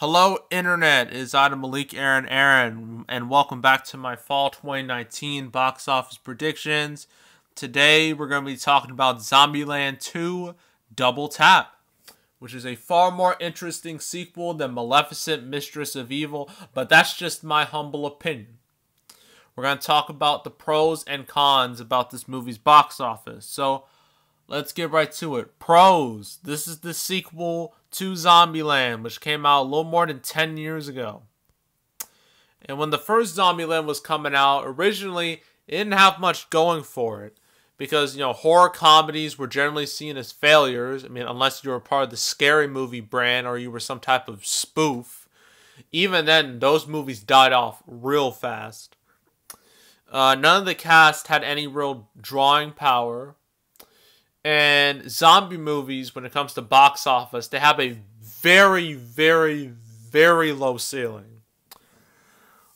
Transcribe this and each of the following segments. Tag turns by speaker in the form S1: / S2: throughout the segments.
S1: Hello, Internet. It is Adam Malik Aaron Aaron, and welcome back to my fall 2019 box office predictions. Today, we're going to be talking about Zombieland 2 Double Tap, which is a far more interesting sequel than Maleficent Mistress of Evil, but that's just my humble opinion. We're going to talk about the pros and cons about this movie's box office. So, let's get right to it. Pros. This is the sequel to Zombieland, which came out a little more than 10 years ago. And when the first Zombieland was coming out, originally it didn't have much going for it. Because, you know, horror comedies were generally seen as failures. I mean, unless you were part of the scary movie brand or you were some type of spoof. Even then, those movies died off real fast. Uh, none of the cast had any real drawing power. And zombie movies, when it comes to box office, they have a very, very, very low ceiling.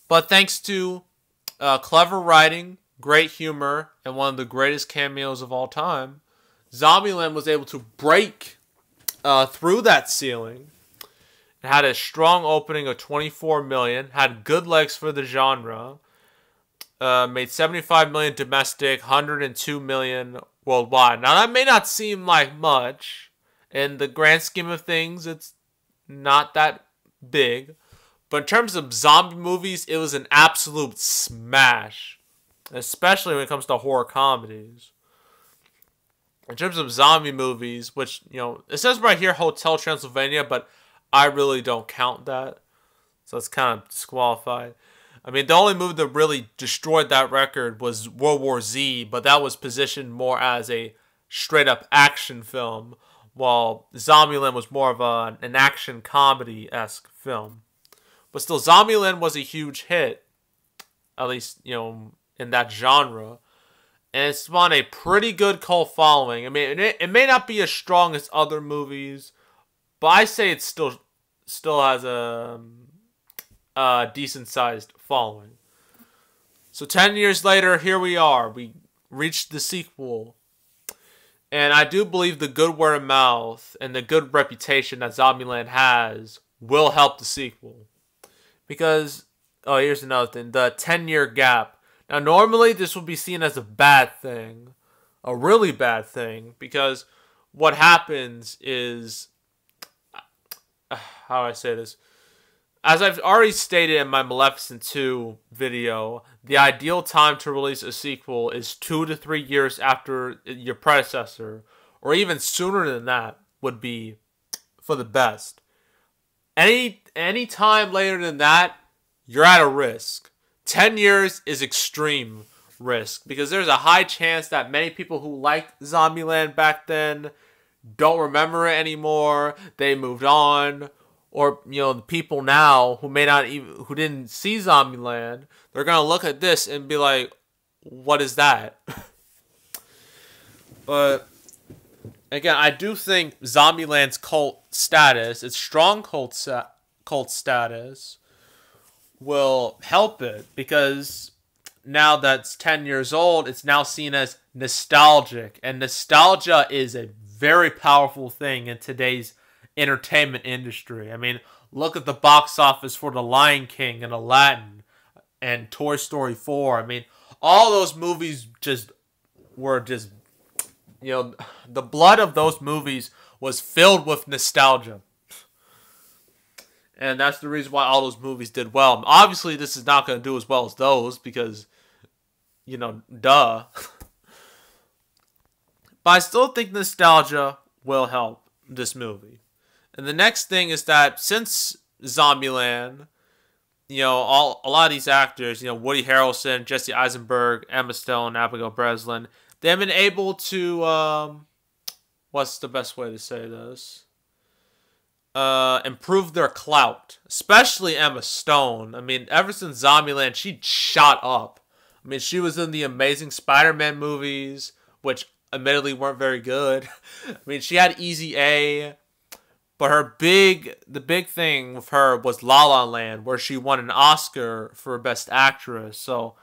S1: But thanks to uh, clever writing, great humor, and one of the greatest cameos of all time, Zombieland was able to break uh, through that ceiling. It had a strong opening of 24 million, had good legs for the genre, uh, made 75 million domestic, 102 million worldwide. Now that may not seem like much in the grand scheme of things. It's not that big, but in terms of zombie movies, it was an absolute smash, especially when it comes to horror comedies. In terms of zombie movies, which you know, it says right here Hotel Transylvania, but I really don't count that, so it's kind of disqualified. I mean, the only movie that really destroyed that record was World War Z, but that was positioned more as a straight up action film, while Zombieland was more of a, an action comedy esque film. But still, Zombieland was a huge hit, at least, you know, in that genre. And it spawned a pretty good cult following. I mean, it, it may not be as strong as other movies, but I say it still still has a uh, decent sized following. So 10 years later, here we are. We reached the sequel. And I do believe the good word of mouth and the good reputation that Zombieland has will help the sequel. Because, oh, here's another thing the 10 year gap. Now, normally this would be seen as a bad thing, a really bad thing, because what happens is. How do I say this? As I've already stated in my Maleficent 2 video, the ideal time to release a sequel is two to three years after your predecessor, or even sooner than that would be for the best. Any any time later than that, you're at a risk. 10 years is extreme risk because there's a high chance that many people who liked Zombieland back then don't remember it anymore. They moved on or you know the people now who may not even who didn't see Zombieland, they're gonna look at this and be like, "What is that?" but again, I do think Zombieland's cult status, its strong cult sa- cult status, will help it because now that's 10 years old, it's now seen as nostalgic. And nostalgia is a very powerful thing in today's entertainment industry. I mean, look at the box office for The Lion King and Aladdin and Toy Story 4. I mean, all those movies just were just you know, the blood of those movies was filled with nostalgia. And that's the reason why all those movies did well. Obviously, this is not going to do as well as those because, you know, duh. but I still think nostalgia will help this movie. And the next thing is that since Zombieland, you know, all a lot of these actors, you know, Woody Harrelson, Jesse Eisenberg, Emma Stone, Abigail Breslin, they've been able to um what's the best way to say this? Uh, improve their clout, especially Emma Stone. I mean, ever since Zombieland, she shot up. I mean, she was in the Amazing Spider-Man movies, which admittedly weren't very good. I mean, she had Easy A. But her big, the big thing with her was La La Land, where she won an Oscar for Best Actress. So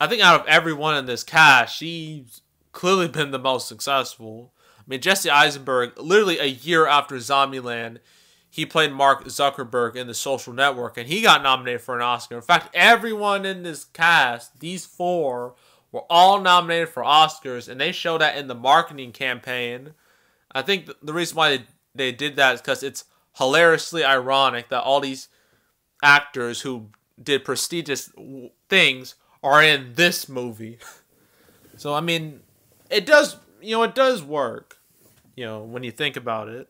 S1: I think out of everyone in this cast, she's clearly been the most successful. I mean, Jesse Eisenberg, literally a year after Zombieland, he played Mark Zuckerberg in The Social Network, and he got nominated for an Oscar. In fact, everyone in this cast, these four, were all nominated for Oscars, and they showed that in the marketing campaign. I think the reason why they, they did that because it's hilariously ironic that all these actors who did prestigious things are in this movie. so, I mean, it does, you know, it does work, you know, when you think about it.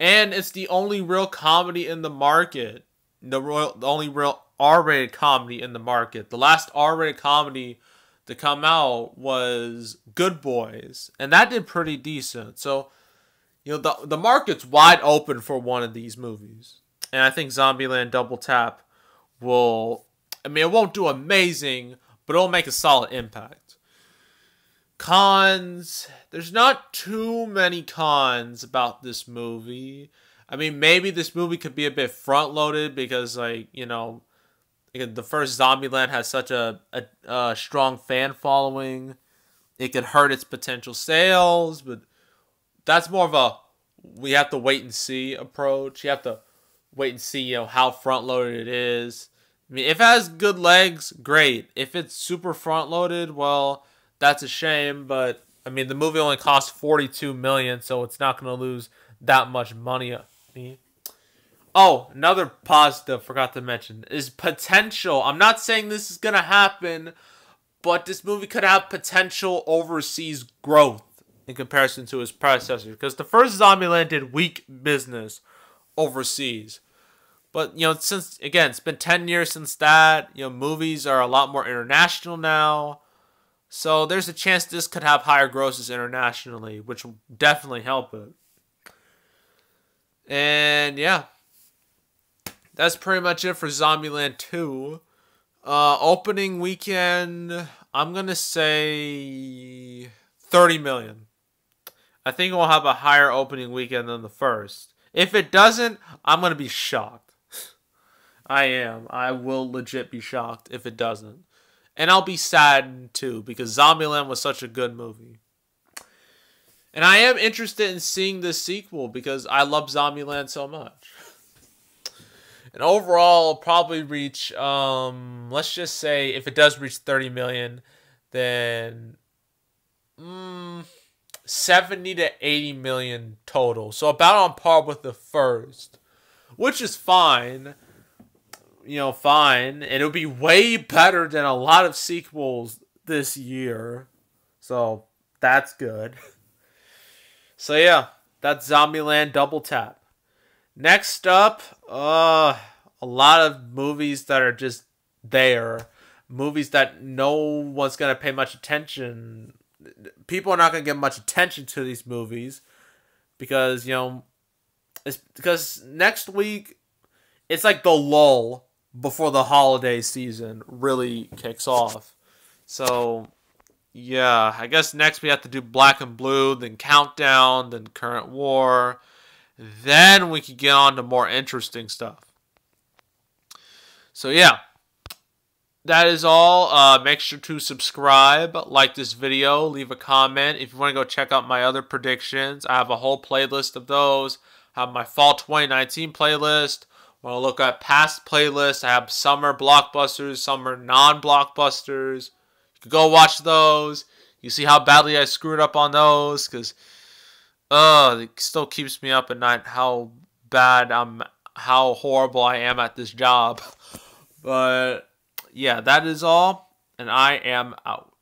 S1: And it's the only real comedy in the market. The, royal, the only real R-rated comedy in the market. The last R-rated comedy to come out was Good Boys, and that did pretty decent. So, you know, the the market's wide open for one of these movies. And I think Zombieland Double Tap will I mean, it won't do amazing, but it'll make a solid impact. Cons, there's not too many cons about this movie. I mean, maybe this movie could be a bit front loaded because, like, you know, the first Zombieland has such a, a, a strong fan following. It could hurt its potential sales, but that's more of a we have to wait and see approach. You have to wait and see, you know, how front loaded it is. I mean, if it has good legs, great. If it's super front loaded, well, that's a shame. But I mean, the movie only cost forty two million, so it's not going to lose that much money. Oh, another positive forgot to mention is potential. I'm not saying this is going to happen, but this movie could have potential overseas growth in comparison to his predecessor because the first Zombieland did weak business overseas. But you know, since again, it's been 10 years since that, you know, movies are a lot more international now. So there's a chance this could have higher grosses internationally, which will definitely help it. And yeah, that's pretty much it for Zombieland 2. Uh, opening weekend, I'm going to say 30 million. I think it will have a higher opening weekend than the first. If it doesn't, I'm going to be shocked. I am. I will legit be shocked if it doesn't. And I'll be sad too because Zombieland was such a good movie. And I am interested in seeing this sequel because I love Zombieland so much. And overall, I'll probably reach, um, let's just say if it does reach 30 million, then mm, 70 to 80 million total. So about on par with the first, which is fine. You know, fine. It'll be way better than a lot of sequels this year. So that's good. So yeah, that's Zombieland Double Tap. Next up, uh, a lot of movies that are just there. Movies that no one's gonna pay much attention people are not going to give much attention to these movies because, you know, it's because next week it's like the lull before the holiday season really kicks off. So, yeah, I guess next we have to do Black and Blue, then Countdown, then Current War. Then we can get on to more interesting stuff. So, yeah that is all. Uh, make sure to subscribe, like this video, leave a comment. If you want to go check out my other predictions, I have a whole playlist of those. I have my fall 2019 playlist. Want to look at past playlists? I have summer blockbusters, summer non-blockbusters. You can go watch those. You see how badly I screwed up on those, because uh, it still keeps me up at night. How bad I'm, how horrible I am at this job. But yeah, that is all, and I am out.